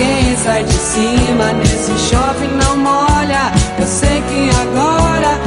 ninguém sai de cima. Nesse chove não molha. Eu sei que agora